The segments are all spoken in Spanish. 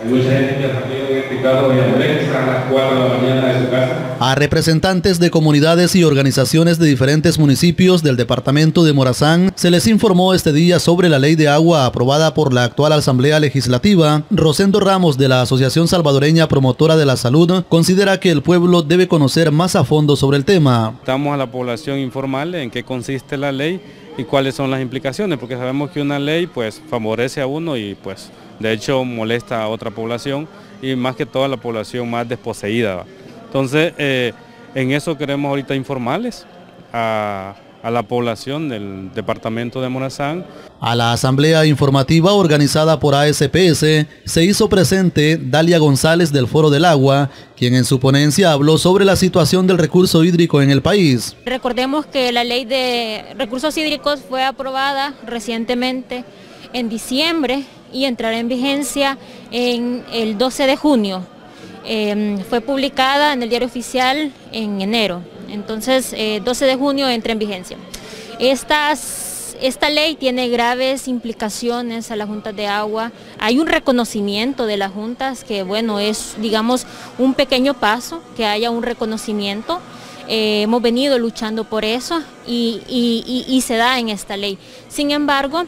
Hay mucha gente que este a las 4 de la mañana de su casa. A representantes de comunidades y organizaciones de diferentes municipios del departamento de Morazán se les informó este día sobre la ley de agua aprobada por la actual Asamblea Legislativa. Rosendo Ramos de la Asociación Salvadoreña Promotora de la Salud considera que el pueblo debe conocer más a fondo sobre el tema. Estamos a la población informal en qué consiste la ley y cuáles son las implicaciones, porque sabemos que una ley pues favorece a uno y pues de hecho molesta a otra población y más que toda la población más desposeída. Entonces, eh, en eso queremos ahorita informarles a, la población del departamento de Morazán. A la asamblea informativa organizada por ASPS se hizo presente Dalia González del Foro del Agua, quien en su ponencia habló sobre la situación del recurso hídrico en el país. Recordemos que la ley de recursos hídricos fue aprobada recientemente en diciembre y entrará en vigencia en el 12 de junio. Em, fue publicada en el diario oficial en enero, entonces 12 eh, de junio entra en vigencia. esta ley tiene graves implicaciones a las juntas de agua. Hay un reconocimiento de las juntas que, bueno, es, digamos, un pequeño paso, que haya un reconocimiento. Eh, hemos venido luchando por eso y se da en esta ley. Sin embargo,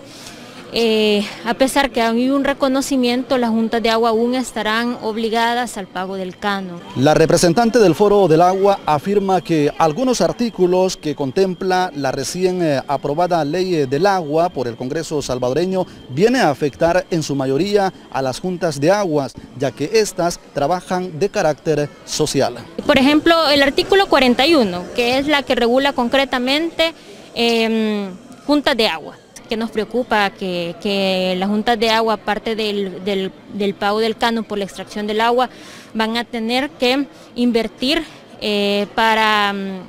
eh, a pesar que hay un reconocimiento, las juntas de agua aún estarán obligadas al pago del cano. La representante del Foro del Agua afirma que algunos artículos que contempla la recién eh, aprobada ley eh, del agua por el Congreso salvadoreño viene a afectar en su mayoría a las juntas de aguas, ya que éstas trabajan de carácter social. Por ejemplo, el artículo 41, que es la que regula concretamente em, juntas de agua que nos preocupa que, que las juntas de agua, aparte del, pago del canon por la extracción del agua, van a tener que invertir eh, para, mm,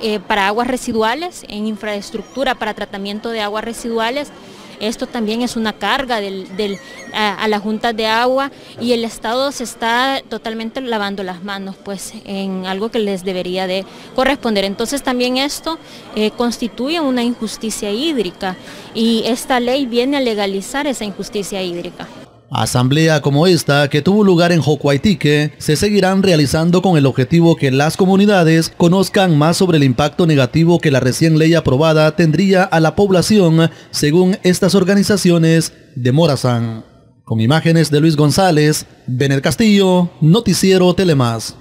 eh, para aguas residuales, en infraestructura para tratamiento de aguas residuales esto también es una carga a, la Junta de Agua y el Estado se está totalmente lavando las manos pues en algo que les debería de corresponder. Entonces también esto eh, constituye una injusticia hídrica y esta ley viene a legalizar esa injusticia hídrica. Asamblea como esta, que tuvo lugar en Jocuaitique, se seguirán realizando con el objetivo que las comunidades conozcan más sobre el impacto negativo que la recién ley aprobada tendría a la población, según estas organizaciones de Morazán. Con imágenes de Luis González, Bener Castillo, Noticiero Telemás.